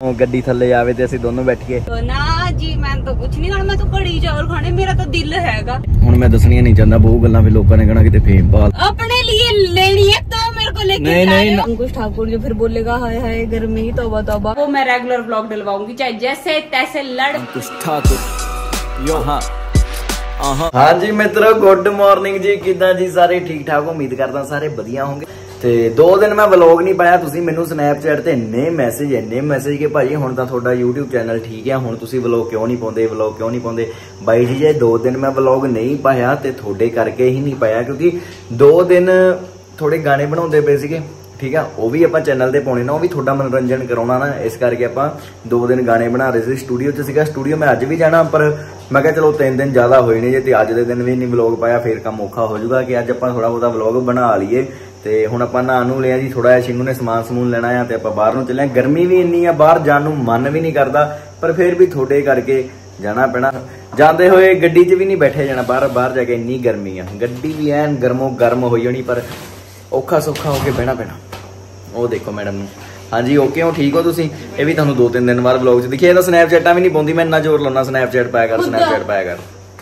ਉਹ ਗੱਡੀ ਥੱਲੇ ਆਵੇ ਤੇ ਅਸੀਂ ਦੋਨੋਂ ਬੈਠੀਏ ਨਾ ਜੀ ਮੈਂ ਤਾਂ ਕੁਝ ਨਹੀਂ ਖਾਣਾ ਮੈਂ ਤਾਂ ਕੜੀ ਚਾਵਲ ਖਾਣੇ ਮੇਰਾ ਤਾਂ ਦਿਲ ਹੈਗਾ ਹੁਣ ਮੈਂ ਦੱਸਣੀਆਂ ਨਹੀਂ ਚਾਹੁੰਦਾ ਬਹੁਤ ਗੱਲਾਂ ਵੀ ਲੋਕਾਂ ਨੇ ਕਹਿਣਾ ਕਿਤੇ ਫੇਮ ਪਾਲ अपने लिए लेनी है तो मेरे को लेके नहीं, जाए नहीं, हो। अंकुश ठाकुर जो फिर बोलेगा हाय हाय गर्मी तौबा तौबा वो मैं रेगुलर ब्लॉग डलवाऊंगी चाहे जैसे तैसे लड़ ਕੁਛ ਠਾਕੁਰ ਯੋ ਹਾਂ ਆਹਾਂ ਹਾਂਜੀ ਮਿੱਤਰੋ ਗੁੱਡ ਮਾਰਨਿੰਗ ਜੀ ਕਿਦਾਂ ਜੀ ਸਾਰੇ ਠੀਕ ਠਾਕ ਉਮੀਦ ਕਰਦਾ ਸਾਰੇ ਵਧੀਆ ਹੋਵੋਗੇ ਤੇ ਦੋ ਦਿਨ ਮੈਂ ਵਲੌਗ ਨਹੀਂ ਪਾਇਆ, ਤੁਸੀਂ ਮੈਨੂੰ ਸਨੈਪਚੈਟ ਤੇ ਇੰਨੇ ਮੈਸੇਜ ਇੰਨੇ ਮੈਸੇਜ ਕਿ ਭਾਜੀ ਹੁਣ ਤਾਂ ਤੁਹਾਡਾ YouTube ਚੈਨਲ ਠੀਕ ਹੈ ਹੁਣ ਤੁਸੀਂ ਵਲੌਗ ਕਿਉਂ ਨਹੀਂ ਪਾਉਂਦੇ, ਵਲੌਗ ਕਿਉਂ ਨਹੀਂ ਪਾਉਂਦੇ? ਬਾਈ ਜੀ, ਜੇ ਦੋ ਦਿਨ ਮੈਂ ਵਲੌਗ ਨਹੀਂ ਪਾਇਆ ਤੇ ਤੁਹਾਡੇ ਕਰਕੇ ਹੀ ਨਹੀਂ ਪਾਇਆ, ਕਿਉਂਕਿ ਦੋ ਦਿਨ ਥੋੜੇ ਗਾਣੇ ਬਣਾਉਂਦੇ ਪਏ ਸੀਗੇ, ਠੀਕ ਆ? ਉਹ ਵੀ ਆਪਾਂ ਚੈਨਲ ਤੇ ਪਾਉਣੇ ਨਾ, ਉਹ ਵੀ ਤੁਹਾਡਾ ਮਨੋਰੰਜਨ ਕਰਾਉਣਾ ਨਾ, ਇਸ ਕਰਕੇ ਆਪਾਂ ਦੋ ਦਿਨ ਗਾਣੇ ਬਣਾ ਰਹੇ ਸੀ। ਸਟੂਡੀਓ 'ਚ ਸੀਗਾ ਸਟੂਡੀਓ ਮੈਂ ਅੱਜ ਵੀ ਜਾਣਾ, ਪਰ ਮੈਂ ਕਿਹਾ ਚਲੋ ਤਿੰਨ ਦਿਨ ਜ਼ਿਆਦਾ ਹੋਏ ਨੇ, ਜੇ ਤੇ ਅੱਜ ਦੇ ਦਿਨ ਵੀ ਨਹੀਂ ਵਲੌਗ ਪਾਇਆ, ਫੇਰ ਕੰਮ ਔਖਾ ਹੋ ਜਾਊਗਾ ਕਿ ਅੱਜ ਆਪਾਂ ਥੋੜਾ ਬਹੁਤਾ ਵਲੌਗ ਬਣਾ ਲਈਏ। ਤੇ ਹੁਣ ਆਪਾਂ ਨਹਾ ਨੂੰ ਲਿਆ ਜੀ ਥੋੜਾ ਜਿਹਾ ਸ਼ਿੰਨੂ ਨੇ ਸਮਾਨ ਸਮੂਨ ਲੈਣਾ ਆ ਤੇ ਆਪਾਂ ਬਾਹਰ ਨੂੰ ਚੱਲੇ ਆਂ। ਗਰਮੀ ਵੀ ਇੰਨੀ ਆ ਬਾਹਰ ਜਾਣ ਨੂੰ ਮਨ ਵੀ ਨਹੀਂ ਕਰਦਾ ਪਰ ਫੇਰ ਵੀ ਤੁਹਾਡੇ ਕਰਕੇ ਜਾਣਾ ਪੈਣਾ। ਜਾਂਦੇ ਹੋਏ ਗੱਡੀ 'ਚ ਵੀ ਨਹੀਂ ਬੈਠੇ ਜਾਣਾ ਬਾਹਰ ਬਾਹਰ ਜਾ ਕੇ ਇੰਨੀ ਗਰਮੀ ਆ। ਗੱਡੀ ਵੀ ਐਨ ਗਰਮੋ ਗਰਮ ਹੋਈ ਜਾਣੀ ਪਰ ਔਖਾ ਸੌਖਾ ਹੋ ਕੇ ਬਹਿਣਾ ਪੈਣਾ। ਉਹ ਦੇਖੋ ਮੈਡਮ ਨੂੰ। ਹਾਂਜੀ ਓਕੇ ਹੋ ਠੀਕ ਹੋ ਤੁਸੀਂ? ਇਹ ਵੀ ਤੁਹਾਨੂੰ ਦੋ ਤਿੰਨ ਦਿਨ ਬਾਅਦ ਵਲੌਗ 'ਚ ਦਿਖਿਆ ਇਹਦਾ ਸਨੈਪਚੈਟਾਂ ਵੀ ਨਹੀਂ ਪਾਉਂਦੀ ਮੈਂ ਇੰਨਾ ਜ਼ੋਰ ਲਾਉਣਾ ਸਨੈਪਚੈਟ ਪਾਇਆ ਕਰ ਸਨੈਪਚੈਟ ਪਾਇਆ ਕਰ।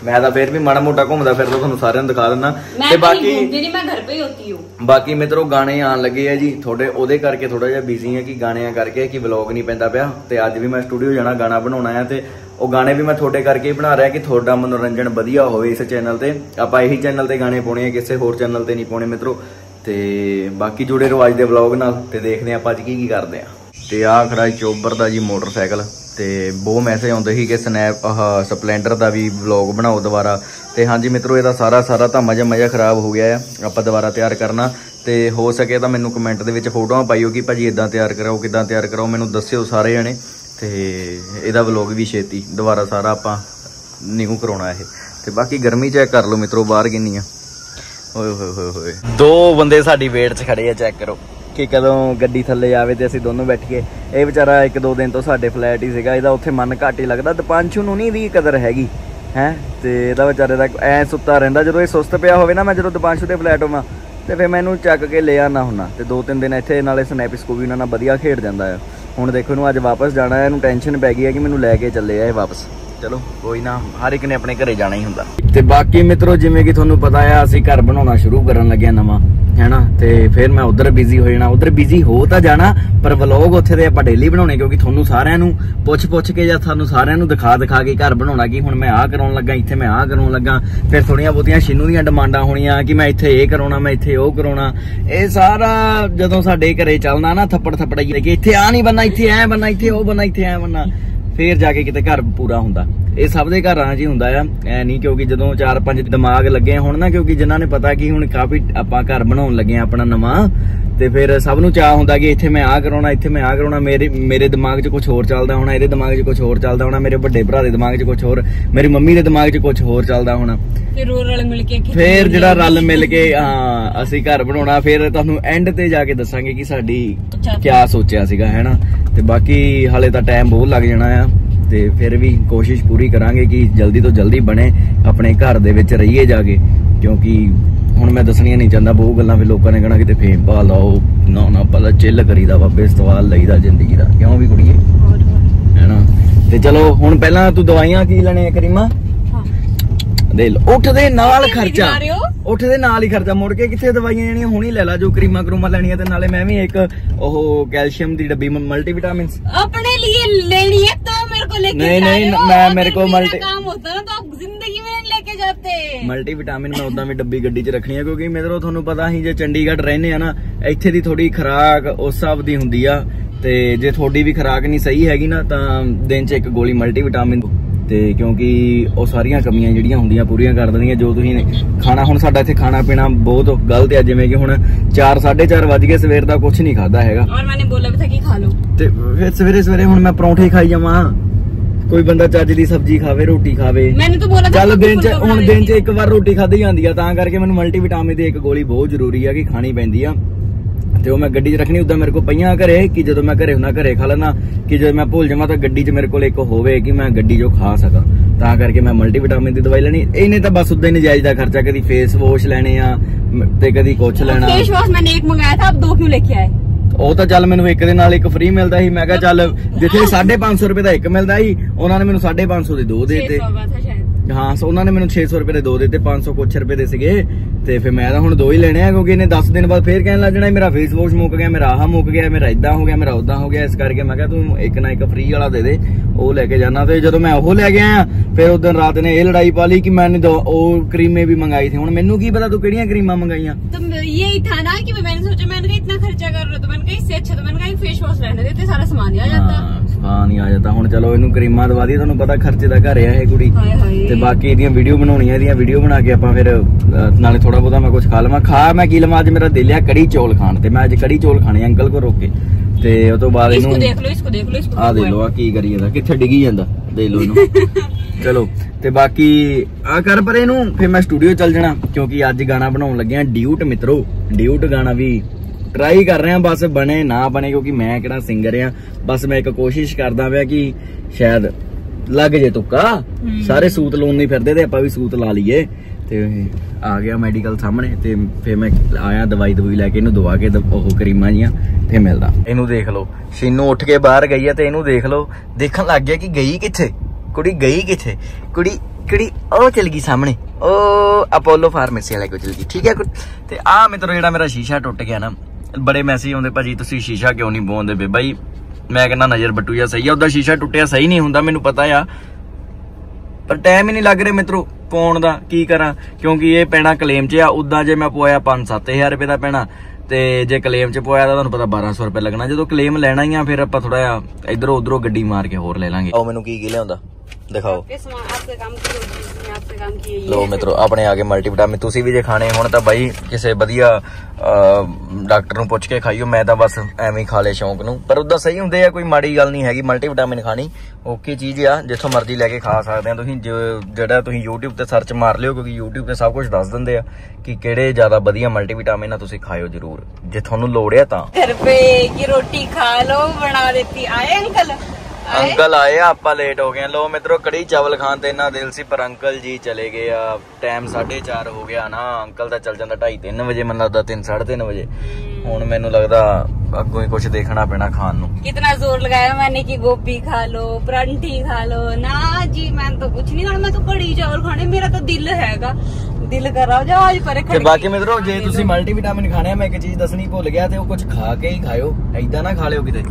ਮੈਂ ਤਾਂ ਫੇਰ ਵੀ ਮਾੜਾ ਮੋਟਾ ਘੁੰਮਦਾ ਫਿਰਦਾ ਤੁਹਾਨੂੰ ਸਾਰਿਆਂ ਨੂੰ ਦਿਖਾ ਦਿੰਦਾ। ਤੇ ਬਾਕੀ ਮੇਰੀ ਮੈਂ ਘਰ ਪੇ ਹੁੰਦੀ ਹੂੰ। ਬਾਕੀ ਮਿੱਤਰੋ ਗਾਣੇ ਆਣ ਲੱਗੇ ਆ ਜੀ। ਥੋੜੇ ਉਹਦੇ ਕਰਕੇ ਥੋੜਾ ਜਿਹਾ ਬਿਜ਼ੀ ਆ ਕਿ ਗਾਣਿਆਂ ਕਰਕੇ ਕਿ ਵਲੌਗ ਨਹੀਂ ਪੈਂਦਾ ਪਿਆ। ਤੇ ਅੱਜ ਵੀ ਮੈਂ ਸਟੂਡੀਓ ਜਾਣਾ ਗਾਣਾ ਬਣਾਉਣਾ ਆ ਤੇ ਉਹ ਗਾਣੇ ਵੀ ਮੈਂ ਤੁਹਾਡੇ ਕਰਕੇ ਹੀ ਬਣਾ ਰਿਹਾ ਕਿ ਤੁਹਾਡਾ ਮਨੋਰੰਜਨ ਵਧੀਆ ਹੋਵੇ ਇਸ ਚੈਨਲ ਤੇ। ਆਪਾਂ ਇਹੀ ਚੈਨਲ ਤੇ ਗਾਣੇ ਪਾਉਣੇ ਆ ਕਿਸੇ ਹੋਰ ਚੈਨਲ ਤੇ ਨਹੀਂ ਪਾਉਣੇ ਮਿੱਤਰੋ। ਤੇ ਬਾਕੀ ਜੁੜੇ ਰਹੋ ਅੱਜ ਦੇ ਵਲੌਗ ਨਾਲ ਤੇ ਦੇਖਦੇ ਆਪਾਂ ਅੱਜ ਕੀ ਕੀ ਕਰਦੇ ਆ। ਤੇ ਆ ਚੋਬਰ ਦਾ ਜੀ ਮੋਟਰਸਾਈਕਲ। ਤੇ ਬਹੁਤ ਮੈਸੇਜ ਆਉਂਦੇ ਸੀ ਕਿ ਸਨੈਪ ਆਹ ਸਪਲੈਂਡਰ ਦਾ ਵੀ ਵਲੌਗ ਬਣਾਓ ਦੁਬਾਰਾ। ਤੇ ਹਾਂਜੀ ਮਿੱਤਰੋ, ਇਹਦਾ ਸਾਰਾ ਸਾਰਾ ਤਾਂ ਮਜ਼ਾ ਮਜ਼ਾ ਖਰਾਬ ਹੋ ਗਿਆ ਆ। ਆਪਾਂ ਦੁਬਾਰਾ ਤਿਆਰ ਕਰਨਾ। ਤੇ ਹੋ ਸਕੇ ਤਾਂ ਮੈਨੂੰ ਕਮੈਂਟ ਦੇ ਵਿੱਚ ਫੋਟੋਆਂ ਪਾਈਓ ਕਿ ਭਾਜੀ ਇਦਾਂ ਤਿਆਰ ਕਰਾਓ, ਕਿਦਾਂ ਤਿਆਰ ਕਰਾਓ। ਮੈਨੂੰ ਦੱਸਿਓ ਸਾਰੇ ਜਣੇ। ਤੇ ਇਹਦਾ ਵਲੌਗ ਵੀ ਛੇਤੀ, ਦੁਬਾਰਾ ਸਾਰਾ ਆਪਾਂ ਨਿਊ ਕਰਾਉਣਾ ਇਹ। ਤੇ ਬਾਕੀ ਗਰਮੀ ਚੈੱਕ ਕਰ ਲਓ ਮਿੱਤਰੋ, ਬਾਹਰ ਕਿੰਨੀ ਆ। ਓਏ ਹੋਏ ਹੋਏ ਹੋਏ। ਦੋ ਬੰਦੇ ਸਾਡੀ ਵੇਟ 'ਚ ਖੜੇ ਆ ਚੈੱਕ ਕਰੋ। ਕਿ ਕਦੋਂ ਗੱਡੀ ਥੱਲੇ ਆਵੇ ਤੇ ਅਸੀਂ ਦੋਨੋਂ ਬੈਠੀਏ। ਇਹ ਵਿਚਾਰਾ ਇੱਕ ਦੋ ਦਿਨ ਤੋਂ ਸਾਡੇ ਫਲੈਟ ਹੀ ਸੀਗਾ, ਇਹਦਾ ਉੱਥੇ ਮਨ ਘੱਟ ਹੀ ਲੱਗਦਾ। ਦਪਾਂਸ਼ੂ ਨੂੰ ਨਹੀਂ ਦੀ ਕਦਰ ਹੈਗੀ, ਹੈ? ਤੇ ਇਹਦਾ ਵਿਚਾਰੇ ਦਾ ਐ ਸੁੱਤਾ ਰਹਿੰਦਾ, ਜਦੋਂ ਇਹ ਸੁਸਤ ਪਿਆ ਹੋਵੇ ਨਾ, ਮੈਂ ਜਦੋਂ ਦਪਾਂਸ਼ੂ ਦੇ ਫਲੈਟ ਹੋਵਾਂ, ਤੇ ਫਿਰ ਮੈਂ ਇਹਨੂੰ ਚੱਕ ਕੇ ਲੈ ਆਣਾ ਹੁੰਦਾ ਤੇ ਦੋ ਤਿੰਨ ਦਿਨ ਇੱਥੇ ਨਾਲੇ ਸਨੈਪਿਸਕੋ ਵੀ ਉਹਨਾਂ ਨਾਲ ਵਧੀਆ ਖੇਡ ਜਾਂਦਾ ਆ। ਹੁਣ ਦੇਖੋ ਇਹਨੂੰ ਅੱਜ ਵਾਪਸ ਜਾਣਾ ਹੈ ਇਹਨੂੰ ਟੈਨਸ਼ਨ ਪੈ ਗਈ ਹੈ ਕਿ ਮੈਨੂੰ ਲੈ ਕੇ ਚੱਲੇ ਆ ਇਹ ਵਾਪਸ। ਚਲੋ, ਕੋਈ ਨਾ, ਹਰ ਇੱਕ ਨੇ ਆਪਣੇ ਘਰੇ ਜਾਣਾ ਹੀ ਹੁੰਦਾ। ਤੇ ਬਾਕੀ ਮਿੱਤਰੋ, ਜਿਵੇਂ ਕਿ ਤੁਹਾਨੂੰ ਪਤਾ ਆ, ਅਸੀਂ ਘਰ ਬਣਾਉਣਾ ਸ਼ੁਰੂ ਕਰਨ ਲੱਗੇ ਨਵਾਂ, ਹੈਨਾ? ਤੇ ਫਿਰ ਮੈਂ ਉਧਰ ਬਿਜ਼ੀ ਹੋ ਜਾਣਾ। ਉਧਰ ਬਿਜ਼ੀ ਹੋ ਤਾਂ ਜਾਣਾ, ਪਰ ਵਲੌਗ ਉੱਥੇ ਦੇ ਆਪਾਂ ਡੇਲੀ ਬਣਾਉਣੇ, ਕਿਉਂਕਿ ਤੁਹਾਨੂੰ ਸਾਰਿਆਂ ਨੂੰ ਪੁੱਛ ਪੁੱਛ ਕੇ ਜਾਂ ਤੁਹਾਨੂੰ ਸਾਰਿਆਂ ਨੂੰ ਦਿਖਾ ਦਿਖਾ ਕੇ ਘਰ ਬਣਾਉਣਾ ਕਿ ਹੁਣ ਮੈਂ ਆਹ ਕਰਾਉਣ ਲੱਗਾ, ਇੱਥੇ ਮੈਂ ਆਹ ਕਰਾਉਣ ਲੱਗਾ। ਫਿਰ ਥੋੜੀਆਂ ਬਹੁਤੀਆਂ ਸ਼ਿਨੂ ਦੀਆਂ ਡਿਮਾਂਡਾਂ ਹੋਣੀਆਂ ਕਿ ਮੈਂ ਇੱਥੇ ਇਹ ਕਰਾਉਣਾ, ਮੈਂ ਇੱਥੇ ਉਹ ਕਰਾਉਣਾ। ਇਹ ਸਾਰਾ ਜਦੋਂ ਸਾਡੇ ਘਰੇ ਚੱਲਣਾ ਨਾ ਥੱਪੜ ਥੱਪੜਾਈ ਕਿ ਇੱਥੇ ਆ ਨਹੀਂ ਬੰਨਾ, ਇੱਥੇ ਐ ਬੰਨਾ, ਇੱਥੇ ਉਹ ਬੰਨਾ, ਇੱਥੇ ਐ ਬੰਨਾ। ਫੇਰ ਜਾ ਕੇ ਕਿਤੇ ਘਰ ਪੂਰਾ ਹੁੰਦਾ। ਇਹ ਸਭ ਦੇ ਘਰਾਂ 'ਚ ਹੀ ਹੁੰਦਾ ਆ। ਐ ਨਹੀਂ ਕਿਉਂਕਿ ਜਦੋਂ ਚਾਰ ਪੰਜ ਦਿਮਾਗ ਲੱਗੇ ਹੁਣ ਨਾ, ਕਿਉਂਕਿ ਜਿਨ੍ਹਾਂ ਨੇ ਪਤਾ ਕਿ ਹੁਣ ਕਾਫੀ ਆਪਾਂ ਘਰ ਬਣਾਉਣ ਲੱਗੇ ਆ ਆਪਣਾ ਨਵਾਂ ਤੇ ਫਿਰ ਸਭ ਨੂੰ ਚਾਹ ਹੁੰਦਾ ਕਿ ਇੱਥੇ ਮੈਂ ਆਹ ਕਰਾਉਣਾ ਇੱਥੇ ਮੈਂ ਆਹ ਕਰਾਉਣਾ ਮੇਰੇ ਮੇਰੇ ਦਿਮਾਗ 'ਚ ਕੁਝ ਹੋਰ ਚੱਲਦਾ ਹੋਣਾ ਇਹਦੇ ਦਿਮਾਗ 'ਚ ਕੁਝ ਹੋਰ ਚੱਲਦਾ ਹੋਣਾ ਮੇਰੇ ਵੱਡੇ ਭਰਾ ਦੇ ਦਿਮਾਗ 'ਚ ਕੁਝ ਹੋਰ ਮੇਰੀ ਮੰਮੀ ਦੇ ਦਿਮਾਗ 'ਚ ਕੁਝ ਹੋਰ ਚੱਲਦਾ ਹੋਣਾ। ਮਿਲ ਕੇ ਫਿਰ ਜਿਹੜਾ ਰਲ ਮਿਲ ਕੇ ਹਾਂ ਅਸੀਂ ਘਰ ਬਣਾਉਣਾ ਫਿਰ ਤੁਹਾਨੂੰ ਐਂਡ ਤੇ ਜਾ ਕੇ ਦੱਸਾਂਗੇ ਕਿ ਸਾਡੀ ਕੀ ਸੋਚਿਆ ਸੀਗਾ ਹੈਨਾ? ਤੇ ਬਾਕੀ ਹਾਲੇ ਤਾਂ ਟਾਈਮ ਬਹੁਤ ਲੱਗ ਜਾਣਾ ਆ ਤੇ ਫਿਰ ਵੀ ਕੋਸ਼ਿਸ਼ ਪੂਰੀ ਕਰਾਂਗੇ ਕਿ ਜਲਦੀ ਤੋਂ ਜਲਦੀ ਬਣੇ ਆਪਣੇ ਘਰ ਦੇ ਵਿੱਚ ਰਹੀਏ ਜਾ ਕੇ ਕਿਉਂਕਿ ਹੁਣ ਮੈਂ ਦੱਸਣੀਆਂ ਨਹੀਂ ਚਾਹੁੰਦਾ ਬਹੁਤ ਗੱਲਾਂ ਵੀ ਲੋਕਾਂ ਨੇ ਕਹਣਾ ਕਿਤੇ ਫੇਮ ਪਾ ਲਾਓ ਨਾ ਨਾ ਪਲਾ ਚਿੱਲ ਕਰੀਦਾ ਬਾਬੇ ਸਵਾਲ ਲਈਦਾ ਜ਼ਿੰਦਗੀ ਦਾ। ਕਿਉਂ ਵੀ ਕੁੜੀਏ? ਹੈਨਾ? ਤੇ ਚਲੋ ਹੁਣ ਪਹਿਲਾਂ ਤੂੰ ਦਵਾਈਆਂ ਕੀ ਲੈਣੇ ਕਰੀਮਾ? ਦੇ ਲੋ ਉੱਠ ਦੇ ਨਾਲ ਖਰਚਾ। ਉੱਠ ਦੇ ਨਾਲ ਹੀ ਖਰਚਾ। ਮੁੜ ਕੇ ਕਿੱਥੇ ਦਵਾਈਆਂ ਲੈਣੀਆਂ? ਹੁਣੀ ਲੈ ਲਾ ਜੋ ਕਰੀਮਾ ਕਰੂਮਾ ਲੈਣੀਆਂ ਤੇ ਨਾਲੇ ਮੈਂ ਵੀ ਇੱਕ ਉਹ ਕੈਲਸ਼ੀਅਮ ਦੀ ਡੱਬੀ ਮਲਟੀਵਿਟਾਮਿਨਸ। ਆਪਣੇ ਲਈ ਲੈਣੀ ਹੈ ਤਾਂ ਮੇਰੇ ਕੋ ਲੈ ਕੇ ਨਹੀਂ ਨਹੀਂ ਮੈਂ ਮੇਰੇ ਕੋਲ ਮਲਟੀ ਕੰਮ ਹੁੰਦਾ ਨਾ ਤਾਂ ਜ਼ਿੰਦਗੀ होता ना तो आप जिंदगी में नहीं लेके जाते ਮਲਟੀ ਵਿਟਾਮਿਨ ਮੈਂ ਉਦਾਂ ਵੀ ਡੱਬੀ ਗੱਡੀ 'ਚ ਰੱਖਣੀ ਆ ਕਿਉਂਕਿ ਮੇਰੋ ਤੁਹਾਨੂੰ ਪਤਾ ਸੀ ਜੇ ਚੰਡੀਗੜ੍ਹ ਰਹਿੰਦੇ ਆ ਨਾ ਇੱਥੇ ਦੀ ਥੋੜੀ ਖਰਾਕ ਉਸ ਹਿਸਾਬ ਦੀ ਹੁੰਦੀ ਆ ਤੇ ਜੇ ਤੁਹਾਡੀ ਵੀ ਖਰਾਕ ਨਹੀਂ ਸਹੀ ਹੈਗੀ ਨਾ ਤਾਂ ਦਿਨ 'ਚ ਇੱਕ ਗੋਲੀ ਮਲਟੀ ਵਿਟਾਮਿਨ ਤੇ ਕਿਉਂਕਿ ਉਹ ਸਾਰੀਆਂ ਕਮੀਆਂ ਜਿਹੜੀਆਂ ਹੁੰਦੀਆਂ ਪੂਰੀਆਂ ਕਰ ਦਿੰਦੀਆਂ ਜੋ ਤੁਸੀਂ ਖਾਣਾ ਹੁਣ ਸਾਡਾ ਇੱਥੇ ਖਾਣਾ ਪੀਣਾ ਬਹੁਤ ਗਲਤ ਆ ਜਿਵੇਂ ਕਿ ਹੁਣ 4 4:30 ਵਜ ਗਏ ਸਵੇਰ ਦਾ ਕੁਝ ਨਹੀਂ ਖਾਦਾ ਹੈਗਾ और मैंने बोला भी था कि खा लो ਤੇ ਫਿਰ ਸਵੇਰੇ ਸਵੇਰੇ ਹੁਣ ਮੈਂ ਪਰੌਂਠੇ ਖਾਈ ਜਾਵਾਂ ਕੋਈ ਬੰਦਾ ਚੱਜ ਦੀ ਸਬਜ਼ੀ ਖਾਵੇ ਰੋਟੀ ਖਾਵੇ मैंने तो बोला था ਚੱਲ कि ਦਿਨ ਚ फुलका बना ਹੁਣ लेती ਦਿਨ ਚ ਇੱਕ ਵਾਰ ਰੋਟੀ ਖਾਧੀ ਜਾਂਦੀ ਆ ਤਾਂ ਕਰਕੇ ਮੈਨੂੰ ਮਲਟੀ ਵਿਟਾਮਿਨ ਦੀ ਇੱਕ ਗੋਲੀ ਬਹੁਤ ਜ਼ਰੂਰੀ ਆ ਕਿ ਖਾਣੀ ਪੈਂਦੀ ਆ ਤੇ ਉਹ ਮੈਂ ਗੱਡੀ 'ਚ ਰੱਖਣੀ ਉਦਾਂ ਮੇਰੇ ਕੋਲ ਪਈਆਂ ਘਰੇ ਕਿ ਜਦੋਂ ਮੈਂ ਘਰੇ ਹੁਣਾ ਘਰੇ ਖਾ ਲੈਣਾ ਕਿ ਜਦੋਂ ਮੈਂ ਭੁੱਲ ਜਾਵਾਂ ਤਾਂ ਗੱਡੀ 'ਚ ਮੇਰੇ ਕੋਲ ਇੱਕ ਹੋਵੇ ਕਿ ਮੈਂ ਗੱਡੀ 'ਚੋਂ ਖਾ ਸਕਾਂ ਤਾਂ ਕਰਕੇ ਮੈਂ ਮਲਟੀ ਵਿਟਾਮਿਨ ਦੀ ਦਵਾਈ ਲੈਣੀ ਇਹਨੇ ਤਾਂ ਬਸ ਉਦਾਂ ਹੀ ਨਜਾਇਜ਼ ਦਾ ਖਰਚਾ ਕਦੀ ਫੇਸ ਵਾਸ਼ ਲੈਣੇ ਆ ਮ- ਤੇ ਕਦੀ ਕੁਛ ਲੈਣਾ फेस वॉश मैंने एक मंगाया था आप दो क्यों लेके आए ਉਹ ਤਾਂ ਚੱਲ ਮੈਨੂੰ ਇੱਕ ਦੇ ਨਾਲ ਇੱਕ ਫ੍ਰੀ ਮਿਲਦਾ ਸੀ। ਮੈਂ ਕਿਹਾ ਚੱਲ ਜਿੱਥੇ 550 ਰੁਪਏ ਦਾ ਇੱਕ ਮਿਲਦਾ ਸੀ, ਉਹਨਾਂ ਨੇ ਮੈਨੂੰ 550 ਦੇ ਦੋ ਦੇ ਦਿੱਤੇ। ਹਾਂ ਸੋ ਉਹਨਾਂ ਨੇ ਮੈਨੂੰ 600 ਰੁਪਏ ਦੇ ਦੋ ਦਿੱਤੇ 500 ਕੁਛ ਰੁਪਏ ਦੇ ਸੀਗੇ। ਤੇ ਫਿਰ ਮੈਂ ਤਾਂ ਹੁਣ ਦੋ ਹੀ ਲੈਣੇ ਆ ਕਿਉਂਕਿ ਇਹਨੇ 10 ਦਿਨ ਬਾਅਦ ਫੇਰ ਕਹਿਣ ਲੱਗ ਜਾਣਾ ਮੇਰਾ ਫੇਸ ਵਾਸ਼ ਮੁੱਕ ਗਿਆ ਮੇਰਾ ਆਹ ਮੁੱਕ ਗਿਆ ਮੇਰਾ ਇਦਾਂ ਹੋ ਗਿਆ ਮੇਰਾ ਉਦਾਂ ਹੋ ਗਿਆ ਇਸ ਕਰਕੇ ਮੈਂ ਕਿਹਾ ਤੂੰ ਇੱਕ ਨਾ ਇੱਕ ਫ੍ਰੀ ਵਾਲਾ ਦੇ ਦੇ ਉਹ ਲੈ ਕੇ ਜਾਣਾ। ਤੇ ਜਦੋਂ ਮੈਂ ਉਹ ਲੈ ਕੇ ਆਇਆ ਫਿਰ ਉਸ ਦਿਨ ਰਾਤ ਨੇ ਇਹ ਲੜਾਈ ਪਾ ਲਈ ਕਿ ਮੈਂ ਨੇ ਉਹ ਕਰੀਮੇ ਵੀ ਮੰਗਾਈ ਸੀ। ਹੁਣ ਮੈਨੂੰ ਕੀ ਪਤਾ ਤੂੰ ਕਿਹੜੀਆਂ ਕਰੀਮਾਂ ਮੰਗਾਈਆਂ? ਤਾਂ ਇਹ ਥਾ ਨਾ ਕਿ ਮੈਂ ਸੋਚਿਆ ਮੈਂ ਇਤਨਾ ਖਰਚਾ ਕਰ ਰਹਾ ਤਾਂ ਮੈਂ ਕਹੀ ਸੇ ਅੱਛਾ ਤਾਂ ਮੈਂ ਕਹੀ ਫੇਸ ਵਾਸ਼ ਲੈਣੇ ਦੇ ਤੇ ਸਾਰਾ ਸਮਾਨ ਆ ਜਾਂਦਾ। ਤੂਫਾਨ ਹੀ ਆ ਜਾਂਦਾ। ਹੁਣ ਚਲੋ ਇਹਨੂੰ ਕਰੀਮਾਂ ਦਵਾ ਦਈਏ ਤੁਹਾਨੂੰ ਪਤਾ ਖਰਚੇ ਦਾ ਘਰ ਆ ਇਹ ਕੁੜੀ। ਤੇ ਬਾਕੀ ਇਹਦੀਆਂ ਵੀਡੀਓ ਬਣਾਉਣੀਆਂ ਇਹਦੀਆਂ ਵੀਡੀਓ ਬਣਾ ਕੇ ਆਪਾਂ ਫਿਰ ਨਾਲੇ ਥੋੜਾ ਬੋਦਾ ਮੈਂ ਕੁਝ ਖਾ ਲਵਾਂ। ਖਾ ਮੈਂ ਕੀ ਲਵਾਂ? ਅੱਜ ਮੇਰਾ ਦਿਲ ਆ ਕੜੀ ਚੌਲ ਖਾਣ ਤੇ। ਮੈਂ ਅੱਜ ਕੜੀ ਚੌਲ ਖਾਣੇ ਅੰਕਲ ਕੋ ਰੋਕੇ ਤੇ ਉਹ ਤੋਂ ਬਾਅਦ ਇਹਨੂੰ ਇਸ ਦੇਖ ਲਓ ਇਸ ਦੇਖ ਲਓ ਇਸ ਆ ਦੇ ਲਓ। ਆ ਕੀ ਕਰੀ ਜਾਂਦਾ। ਕਿੱਥੇ ਡਿੱਗੀ ਜਾਂਦਾ? ਦੇ ਲਓ ਇਹਨੂੰ। ਚਲੋ ਤੇ ਬਾਕੀ ਆ ਕਰ ਪਰ ਇਹਨੂੰ ਫਿਰ ਮੈਂ ਸਟੂਡੀਓ ਚੱਲ ਜਾਣਾ ਕਿਉਂਕਿ ਅੱਜ ਗਾਣਾ ਬਣਾਉਣ ਲੱਗਿਆ ਡਿਊਟ ਮਿੱਤਰੋ ਡਿਊਟ ਗਾਣਾ ਵੀ ਟਰਾਈ ਕਰ ਰਹੇ ਆ ਬਸ ਬਣੇ ਨਾ ਬਣੇ ਕਿਉਂਕਿ ਮੈਂ ਕਿਹੜਾ ਸਿੰਗਰ ਆ। ਬਸ ਮੈਂ ਇੱਕ ਕੋਸ਼ਿਸ਼ ਕਰਦਾ ਪਿਆ ਕਿ ਸ਼ਾਇਦ ਲੱਗ ਜੇ ਤੁੱਕਾ। ਸਾਰੇ ਸੂਤ ਲਾਉਣ ਨਹੀਂ ਫਿਰਦੇ ਤੇ ਆਪਾਂ ਵੀ ਸੂਤ ਲਾ ਲਈਏ। ਤੇ ਆ ਗਿਆ ਮੈਡੀਕਲ ਸਾਹਮਣੇ ਤੇ ਫਿਰ ਮੈਂ ਆਇਆ ਦਵਾਈ ਦਵਾਈ ਲੈ ਕੇ ਇਹਨੂੰ ਦਵਾ ਕੇ ਉਹ ਕਰੀਮਾਂ ਜੀਆਂ ਫੇ ਮਿਲਦਾ। ਇਹਨੂੰ ਦੇਖ ਲਓ। ਸ਼ੀਨੂ ਉੱਠ ਕੇ ਬਾਹਰ ਗਈ ਹੈ ਤੇ ਇਹਨੂੰ ਦੇਖ ਲਓ। ਦੇਖਣ ਲੱਗ ਗਿਆ ਕਿ ਗਈ ਕਿੱਥੇ? ਕੁੜੀ ਗਈ ਕਿੱਥੇ? ਕੁੜੀ ਕੁੜੀ ਉਹ ਚਲ ਗਈ ਸਾਹਮਣੇ। ਉਹ ਅਪੋਲੋ ਫਾਰਮੇਸੀ ਵਾਲੇ ਕੋ ਚਲ ਗਈ। ਠੀਕ ਹੈ ਤੇ ਆ ਮਿੱਤਰੋ ਜਿਹੜਾ ਮੇਰਾ ਸ਼ੀਸ਼ਾ ਟੁੱਟ ਗਿਆ ਨਾ ਬੜੇ ਮੈਸੇਜ ਆਉਂਦੇ, ਭਾਜੀ, ਤੁਸੀਂ ਸ਼ੀਸ਼ਾ ਕਿਉਂ ਨਹੀਂ ਬੋਂਦੇ ਬੇ? ਬਾਈ, ਮੈਂ ਕਹਿੰਦਾ, ਨਜ਼ਰ ਬੱਟੂ ਸਹੀ ਆ। ਉਹਦਾ ਸ਼ੀਸ਼ਾ ਟੁੱਟਿਆ ਸਹੀ ਨਹੀਂ ਹੁੰਦਾ, ਮੈਨੂੰ ਪਤਾ ਆ। ਪਰ ਟਾਈਮ ਹੀ ਨਹੀਂ ਲੱਗ ਰਿਹਾ ਮਿੱਤਰੋ ਪਾਉਣ ਦਾ, ਕੀ ਕਰਾਂ? ਕਿਉਂਕਿ ਇਹ ਪੈਣਾ ਕਲੇਮ 'ਚ ਆ। ਉਦਾਂ ਜੇ ਮੈਂ ਪਵਾਇਆ 5-7000 ਰੁਪਏ ਦਾ ਪੈਣਾ, ਤੇ ਜੇ ਕਲੇਮ 'ਚ ਪਵਾਇਆ ਤਾਂ ਤੁਹਾਨੂੰ ਪਤਾ 1200 ਰੁਪਏ ਲੱਗਣਾ। ਜਦੋਂ ਕਲੇਮ ਲੈਣਾ ਹੀ ਆ, ਫਿਰ ਆਪਾਂ ਥੋੜਾ ਜਿਹਾ ਇਧਰੋਂ ਉਧਰੋਂ ਗੱਡੀ ਮਾਰ ਕੇ ਹੋਰ ਲੈ ਲਾਂਗੇ। ਆਓ, ਮੈਨੂੰ ਕੀ ਕੀ ਲਿਆਉਂਦਾ? ਦਿਖਾਓ। ਲੋ ਮਿੱਤਰੋ ਆਪਣੇ ਆ ਮਲਟੀਵਿਟਾਮਿਨ ਤੁਸੀਂ ਵੀ ਜੇ ਖਾਣੇ ਹੁਣ ਤਾਂ ਬਾਈ ਕਿਸੇ ਵਧੀਆ ਡਾਕਟਰ ਨੂੰ ਪੁੱਛ ਕੇ ਖਾਈਓ। ਮੈਂ ਤਾਂ ਬਸ ਐਵੇਂ ਖਾ ਲੇ ਸ਼ੌਂਕ ਨੂੰ। ਪਰ ਉਦਾਂ ਸਹੀ ਹੁੰਦੇ ਆ ਕੋਈ ਮਾੜੀ ਗੱਲ ਨਹੀਂ ਹੈਗੀ। ਮਲਟੀਵਿਟਾਮਿਨ ਖਾਣੀ ਓਕੇ ਚੀਜ਼ ਆ। ਜਿੱਥੋਂ ਮਰਜ਼ੀ ਲੈ ਕੇ ਖਾ ਸਕਦੇ ਆ ਤੁਸੀਂ। ਜਿਹੜਾ ਤੁਸੀਂ YouTube ਤੇ ਸਰਚ ਮਾਰ ਲਿਓ ਕਿਉਂਕਿ YouTube ਤੇ ਸਭ ਕੁਝ ਦੱਸ ਦਿੰਦੇ ਆ ਕਿ ਕਿਹੜੇ ਜ਼ਿਆਦਾ ਵਧੀਆ ਮਲਟੀਵਿਟਾਮਿਨ ਆ ਤੁਸੀਂ ਖਾਓ ਜ਼ਰੂਰ। ਜੇ ਤੁਹਾਨੂੰ ਲੋੜ ਆ ਤਾਂ। ਘਰ ਪੇ ਕੀ ਰੋਟੀ ਖਾ ਲਓ ਬਣਾ ਦਿੱਤੀ। ਆਏ ਅੰਕਲ? अंकल आए ਅੰਕਲ ਆਏ ਆ ਆਪਾਂ ਲੇਟ ਹੋ ਗਏ ਆ। ਲੋ ਮਿੱਤਰੋ ਕੜੀ ਚਾਵਲ ਖਾਣ ਤੇ ਇੰਨਾ ਦਿਲ ਸੀ ਪਰ ਅੰਕਲ ਜੀ ਚਲੇ ਗਏ ਆ ਟਾਈਮ 4:30 ਹੋ ਗਿਆ ਨਾ ਅੰਕਲ ਤਾਂ ਚੱਲ ਜਾਂਦਾ 2:30 3 ਵਜੇ ਮੈਨੂੰ ਲੱਗਦਾ 3 3:30 ਵਜੇ ਹੁਣ ਮੈਨੂੰ ਲੱਗਦਾ ਅੱਗੋਂ ਹੀ ਕੁਝ ਦੇਖਣਾ ਪੈਣਾ ਖਾਣ ਨੂੰ कितना जोर लगाया मैंने कि गोभी खा लो परांठी खा लो ना जी मैं तो कुछ नहीं खाना मैं तो कड़ी चावल खाने मेरा तो दिल हैगा दिल कर रहा हो जाओ आज परे ਤੇ खड़े ਬਾਕੀ ਮਿੱਤਰੋ ਜੇ ਤੁਸੀਂ ਮਲਟੀਵਿਟਾਮਿਨ ਖਾਣੇ ਆ ਮੈਂ ਇੱਕ ਚੀਜ਼ ਦੱਸਣੀ ਭੁੱਲ ਗਿਆ ਤੇ ਉਹ ਕੁਝ ਖਾ ਕੇ ਹੀ ਖਾਇਓ ਐਦਾਂ ਨਾ ਖਾ ਲਿਓ ਕਿਤੇ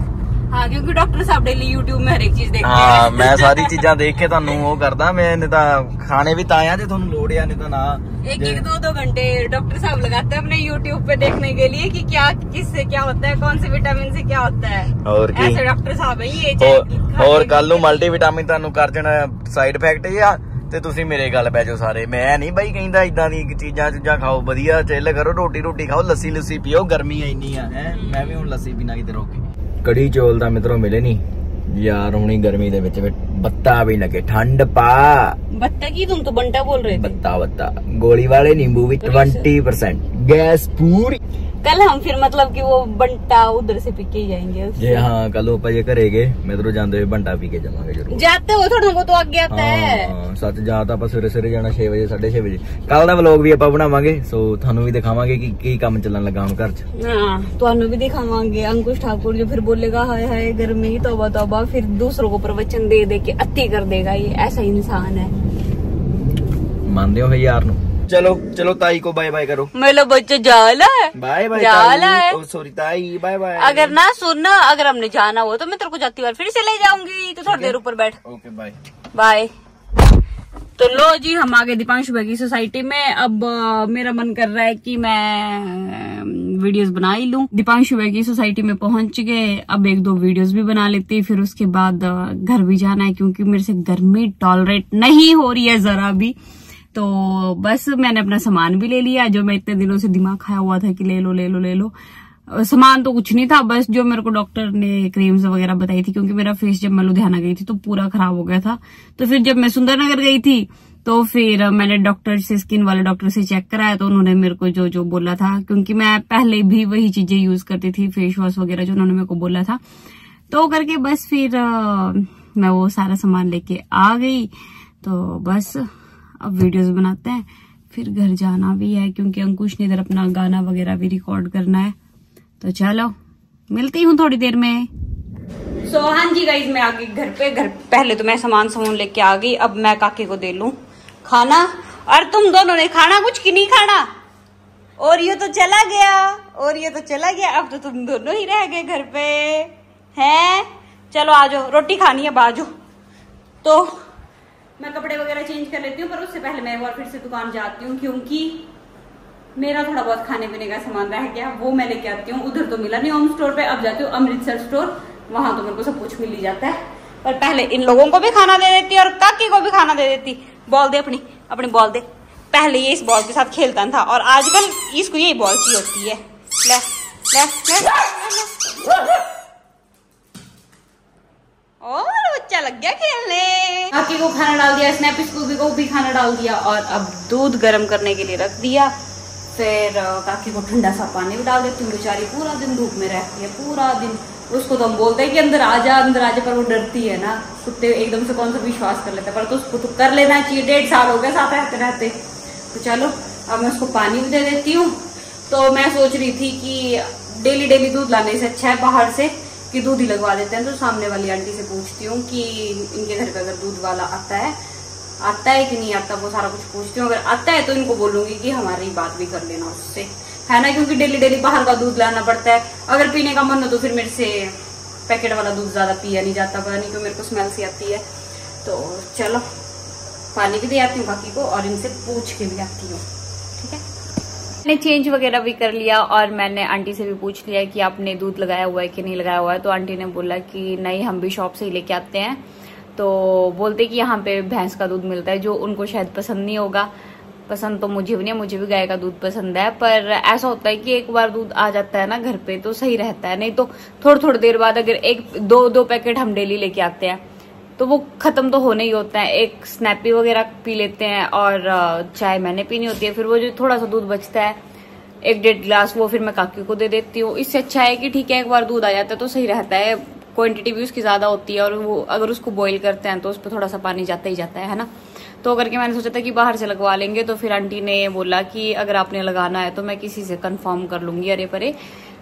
हाँ क्योंकि डॉक्टर साहब डेली यूट्यूब में हर एक चीज देखते ਹਾਂ हैं ਮੈਂ ਸਾਰੀ ਚੀਜ਼ਾਂ ਦੇਖ ਕੇ ਤੁਹਾਨੂੰ ਉਹ ਕਰਦਾ मैं ਨਹੀਂ ਤਾਂ ਖਾਣੇ ਵੀ ਤਾਂ ਆ ਜੇ ਤੁਹਾਨੂੰ ਲੋੜ ਆ ਨਹੀਂ ਤਾਂ ਨਾ एक एक दो दो घंटे डॉक्टर साहब लगाते हैं अपने यूट्यूब पे देखने के लिए कि क्या किससे क्या होता है कौन से विटामिन से क्या होता है और की ऐसे डॉक्टर साहब है ये ਹੋਰ चाहे कि खा ਹੋਰ के- ਕੱਲ ਨੂੰ ਮਲਟੀਵਿਟਾਮਿਨ ਤੁਹਾਨੂੰ ਕਰ ਦੇਣਾ ਸਾਈਡ ਇਫੈਕਟ ਆ ਤੇ ਤੁਸੀਂ ਮੇਰੇ ਗੱਲ ਪੈ ਜਾਓ ਸਾਰੇ ਮੈਂ ਨਹੀਂ ਬਾਈ ਕਹਿੰਦਾ ਇਦਾਂ ਦੀ ਚੀਜ਼ਾਂ ਚੀਜ਼ਾਂ ਖਾਓ ਵਧੀਆ ਚਿੱਲ ਕਰੋ ਰੋਟੀ ਰੋਟੀ ਖਾਓ ਲੱਸੀ ਲੁੱਸੀ ਪੀਓ ਗਰਮੀ ਇੰਨੀ ਆ ਹੈ ਮੈਂ ਵੀ ਹੁਣ ਲੱਸੀ ਪੀਣਾ ਕਿਤੇ ਰੋਕ ਕੇ ਕੜੀ ਚੋਲ ਦਾ ਮਿੱਤਰੋ ਮਿਲੇ ਨਹੀਂ ਯਾਰ ਹੁਣੀ ਗਰਮੀ ਦੇ ਵਿੱਚ ਬੱਤਾ ਵੀ ਲਗੇ ਠੰਡ ਪਾ ਬੱਤਾ ਕੀ ਤੁਮ ਤਾਂ ਬੰਟਾ ਬੋਲ ਰਹੇ ਬੱਤਾ ਬੱਤਾ ਗੋਲੀ ਵਾਲੇ ਨਿੰਬੂ ਵੀ 20% ਗੈਸ ਪੂਰੀ कल हम फिर मतलब कि वो बंटा उधर से पी के ही जाएंगे उससे। ਜੇ ਹਾਂ ਕੱਲ ਆਪਾਂ ਜੇ ਘਰੇ ਗਏ ਮਿੱਤਰੋ ਜਾਂਦੇ ਹੋਏ ਬੰਟਾ ਪੀ ਕੇ ਜਾਵਾਂਗੇ ਜ਼ਰੂਰ जाते हो थोड़ा बहुत तो आगे आता है ਹਾਂ ਸੱਚ ਜਾਂ ਤਾਂ ਆਪਾਂ ਸਵੇਰੇ ਸਵੇਰੇ ਜਾਣਾ 6 ਵਜੇ 6:30 ਵਜੇ ਕੱਲ ਦਾ ਵਲੌਗ ਵੀ ਆਪਾਂ ਬਣਾਵਾਂਗੇ ਸੋ ਤੁਹਾਨੂੰ ਵੀ ਦਿਖਾਵਾਂਗੇ ਕਿ ਕੀ ਕੰਮ ਚੱਲਣ ਲੱਗਾ ਹੁਣ ਘਰ 'ਚ हाँ तो हमें भी दिखावांगे अंकुश ठाकुर जो फिर बोलेगा हाय हाय गर्मी तौबा तौबा फिर दूसरों को प्रवचन दे दे के अति कर देगा ये ऐसा इंसान है ਮੰਨਦੇ ਹੋ ਯਾਰ ਨੂੰ चलो चलो ताई को बाय बाय करो। मेरे बच्चे जाला है। बाय बाय जाला है। oh, सॉरी ताई। बाय बाय अगर ना सुनना अगर हमने जाना हो तो मैं तेरे को जाती बार फिर से ले जाऊँगी। तो थोड़ी देर ऊपर बैठ। ओके बाय बाय तो लो जी हम आ गए दीपांशु भाई की सोसाइटी में। अब मेरा मन कर रहा है कि मैं वीडियोस बना ही लूँ। दीपांशु भाई की सोसाइटी में पहुँच गए। अब एक दो वीडियोस भी बना लेती। फिर उसके बाद घर भी जाना है क्योंकि मेरे से गर्मी टॉलरेट नहीं हो रही है जरा भी। तो बस मैंने अपना सामान भी ले लिया, जो मैं इतने दिनों से दिमाग खाया हुआ था कि ले लो ले लो ले लो। सामान तो कुछ नहीं था, बस जो मेरे को डॉक्टर ने क्रीम्स वगैरह बताई थी, क्योंकि मेरा फेस जब मैं लुधियाना गई थी तो पूरा खराब हो गया था। तो फिर जब मैं सुंदरनगर गई थी तो फिर मैंने डॉक्टर से, स्किन वाले डॉक्टर से चेक कराया तो उन्होंने मेरे को जो जो बोला था, क्योंकि मैं पहले भी वही चीज़ें यूज़ करती थी, फेस वॉश वगैरह जो उन्होंने मेरे को बोला था। तो करके बस फिर मैं वो सारा सामान लेके आ गई। तो बस अब वीडियोस बनाते हैं। फिर घर जाना भी है क्योंकि अंकुश ने इधर अपना गाना वगैरह भी रिकॉर्ड करना है। तो चलो मिलती हूँ थोड़ी देर में। सो so, हाँ जी गाइज़ मैं आ गई घर पे। घर पहले तो मैं सामान सामान लेके आ गई अब मैं काके को दे लू। खाना? और तुम दोनों ने खाना कुछ की नहीं खाना? और ये तो चला गया और ये तो चला गया। अब तो तुम दोनों ही रह गए घर पे। हैं? चलो आ जाओ रोटी खानी है बाजो तो मैं कपड़े वगैरह चेंज कर लेती हूँ पर उससे पहले मैं एक बार फिर से दुकान जाती हूँ क्योंकि मेरा थोड़ा बहुत खाने पीने का सामान रह गया वो मैं लेके आती हूँ। उधर तो मिला नहीं होम स्टोर पे अब जाती हूँ अमृतसर स्टोर वहाँ तो मेरे को सब कुछ मिल ही जाता है। पर पहले इन लोगों को भी खाना दे देती और काकी को भी खाना दे देती। बॉल दे अपनी अपनी बॉल दे। पहले ये इस बॉल के साथ खेलता था और आजकल इसको यही बॉल की होती है। ले ले ले, ले, ले। और बच्चा लग गया खेलने। काकी को खाना डाल दिया स्नैप स्कूबी को भी खाना डाल दिया और अब दूध गर्म करने के लिए रख दिया। फिर काकी को ठंडा सा पानी भी डाल देती हूँ, बेचारी पूरा दिन धूप में रहती है, पूरा दिन। उसको तो हम बोलते हैं कि अंदर आ जा, अंदर आ जा, पर वो डरती है ना। कुत्ते एकदम से कौन सा विश्वास कर लेते पर तो उसको तो कर लेना चाहिए, डेढ़ साल हो गया साथ रहते रहते। तो चलो, अब मैं उसको पानी भी दे देती हूँ। तो मैं सोच रही थी कि डेली डेली दूध लाने से अच्छा है बाहर से। कि दूध ही लगवा देते हैं। तो सामने वाली आंटी से पूछती हूँ कि इनके घर पे अगर दूध वाला आता है आता है कि नहीं आता, वो सारा कुछ पूछती हूँ। अगर आता है तो इनको बोलूँगी कि हमारी बात भी कर लेना उससे। है ना? क्योंकि डेली डेली बाहर का दूध लाना पड़ता है। अगर पीने का मन हो तो फिर मेरे से पैकेट वाला दूध ज़्यादा पिया नहीं जाता, पता नहीं क्यों मेरे को स्मेल सी आती है। तो चलो, पानी भी दे आती हूँ बाकी को और इनसे पूछ के भी आती हूँ। ठीक है? मैंने चेंज वगैरह भी कर लिया और मैंने आंटी से भी पूछ लिया कि आपने दूध लगाया हुआ है कि नहीं लगाया हुआ है तो आंटी ने बोला कि नहीं, हम भी शॉप से ही लेके आते हैं। तो बोलते कि यहाँ पे भैंस का दूध मिलता है, जो उनको शायद पसंद नहीं होगा। पसंद तो मुझे भी नहीं मुझे भी गाय का दूध पसंद है, पर ऐसा होता है कि एक बार दूध आ जाता है ना घर पे तो सही रहता है। नहीं तो थोड़ी थोड़ी देर बाद अगर एक, दो दो पैकेट हम डेली लेके आते हैं। तो वो खत्म तो होने ही होता है। एक स्नैपी वगैरह पी लेते हैं और चाय मैंने पीनी होती है। फिर वो जो थोड़ा सा दूध बचता है, एक डेढ़ गिलास वो फिर मैं काकी को दे देती हूँ। इससे अच्छा है कि ठीक है, एक बार दूध आ जाता है तो सही रहता है। क्वांटिटी भी उसकी ज़्यादा होती है और वो अगर उसको बॉईल करते हैं तो उस पर थोड़ा सा पानी जाता ही जाता है है ना? तो करके मैंने सोचा था कि बाहर से लगवा लेंगे तो फिर आंटी ने बोला कि अगर आपने लगाना है तो मैं किसी से कंफर्म कर लूँगी, अरे परे।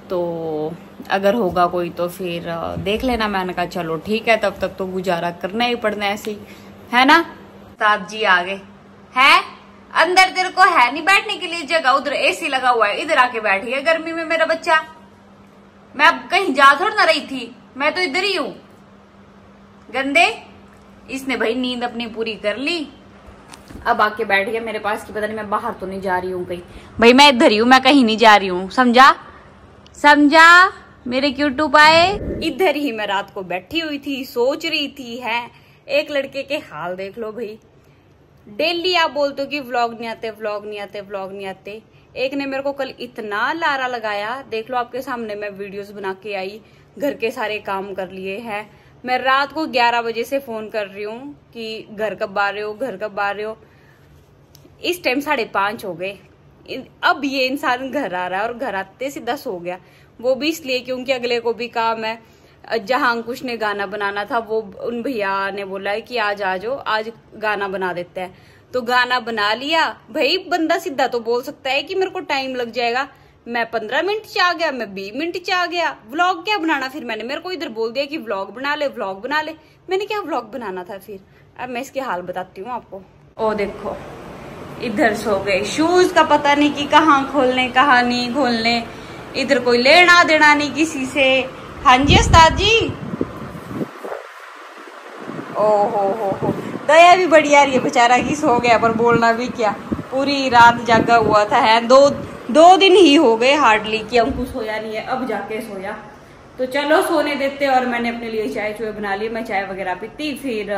तो अगर होगा कोई तो फिर देख लेना। मैंने कहा, चलो, ठीक है, तब तक तो गुजारा करना ही पड़ना ऐसे ही। है ना? ताज जी आ गए है? अंदर तेरे को है नहीं बैठने के लिए जगह। उधर एसी लगा हुआ है। इधर आके बैठी है गर्मी में मेरा बच्चा। मैं अब कहीं जा थोड़ ना रही थी। मैं तो इधर ही हूँ। गंदे, इसने भाई नींद अपनी पूरी कर ली। अब आके बैठ गया मेरे पास की पता नहीं मैं बाहर तो नहीं जा रही हूँ कहीं। भाई मैं इधर ही हूँ, मैं कहीं नहीं जा रही हूँ। समझा? समझा? मेरे क्यों पाए इधर ही मैं रात को बैठी हुई थी, सोच रही थी, है? एक लड़के के हाल देख लो भाई। डेली आप बोलते हो कि व्लॉग नहीं आते व्लॉग नहीं आते व्लॉग नहीं आते। एक ने मेरे को कल इतना लारा लगाया। देख लो आपके सामने मैं वीडियोस बना के आई, घर के सारे काम कर लिए हैं। मैं रात को 11 बजे से फ़ोन कर रही हूँ कि घर कब आ रहे हो, घर कब आ रहे हो। इस टाइम साढ़े पाँच हो गए। अब ये इंसान घर आ रहा है और घर आते से दस हो गया। वो भी इसलिए क्योंकि अगले को भी काम है जहाँ अंकुश ने गाना बनाना था, वो उन भैया ने बोला है कि आज आ जाओ, आज गाना बना देते हैं। तो गाना बना लिया, भाई बंदा सीधा तो बोल सकता है कि मेरे को टाइम लग जाएगा। मैं पंद्रह मिनट च आ गया, मैं बीस मिनट च आ गया। व्लॉग क्या बनाना? फिर मैंने, मेरे को इधर बोल दिया कि व्लॉग बना ले व्लॉग बना ले। मैंने क्या व्लॉग बनाना था फिर। अब मैं इसके हाल बताती हूँ आपको। ओ देखो इधर सो गए। शूज़ का पता नहीं कि कहाँ खोलने, कहाँ नहीं खोलने। इधर कोई लेना देना नहीं किसी से। हाँ जी, उस्ताद जी? ओ हो हो। हो दया भी बड़ी आ रही है, बेचारा की सो गया, पर बोलना भी क्या। पूरी रात जागा हुआ था, है? दो दो दिन ही हो गए हार्डली कि अंकुश सोया नहीं है, अब जाके सोया। तो चलो, सोने देते और मैंने अपने लिए चाय चुए बना ली मैं चाय वगैरह पीती, फिर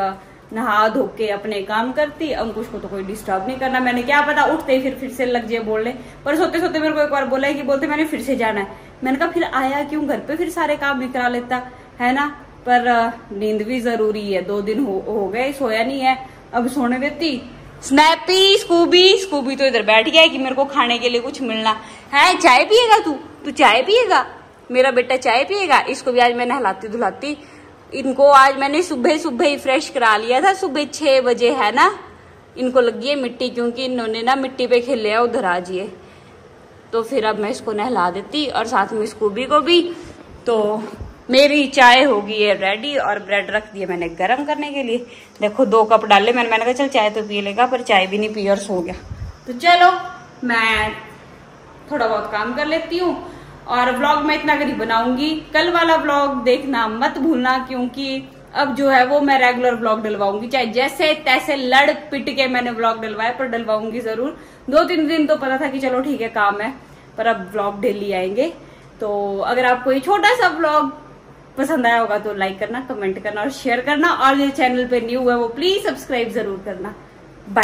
नहा धो के अपने काम करती अंकुश को तो कोई डिस्टर्ब नहीं करना। मैंने क्या पता उठते ही फिर फिर से लग जाए बोलने। पर सोते सोते मेरे को एक बार बोला है कि बोलते मैंने फिर से जाना है। मैंने कहा फिर आया क्यों? घर पे फिर सारे काम भी करा लेता। है ना? पर नींद भी ज़रूरी है। दो दिन हो, हो गए सोया नहीं है। अब सोने देती। स्नैपी स्कूबी स्कूबी तो इधर बैठ गया है कि मेरे को खाने के लिए कुछ मिलना। है चाय पिएगा तू? तू चाय पिएगा? मेरा बेटा चाय पिएगा? इसको भी आज मैं नहलाती धुलाती इनको आज मैंने सुबह सुबह ही फ्रेश करा लिया था, सुबह छह बजे है ना? इनको लगी है मिट्टी क्योंकि इन्होंने ना मिट्टी पे खेले है उधर आज ये। तो फिर अब मैं इसको नहला देती और साथ में स्कूबी को भी। तो मेरी चाय होगी है रेडी और ब्रेड रख दिया मैंने गर्म करने के लिए। देखो, दो कप डाले मैंने मैंने कहा, चल चाय तो पी लेगा, पर चाय भी नहीं पी और सो गया। तो चलो, मैं थोड़ा बहुत काम कर लेती हूँ। और व्लॉग मैं इतना करीब बनाऊँगी, कल वाला व्लॉग देखना मत भूलना, क्योंकि अब जो है वो मैं रेगुलर व्लॉग डलवाऊँगी। चाहे जैसे तैसे लड़ पिट के मैंने व्लॉग डलवाए पर डलवाऊँगी ज़रूर। दो तीन दिन तो पता था कि चलो ठीक है, काम है, पर अब व्लॉग डेली आएँगे। तो अगर आपको ये छोटा सा व्लॉग पसंद आया होगा तो लाइक करना कमेंट करना और शेयर करना। और जो चैनल पे न्यू है, वो प्लीज़ सब्सक्राइब ज़रूर करना। बाय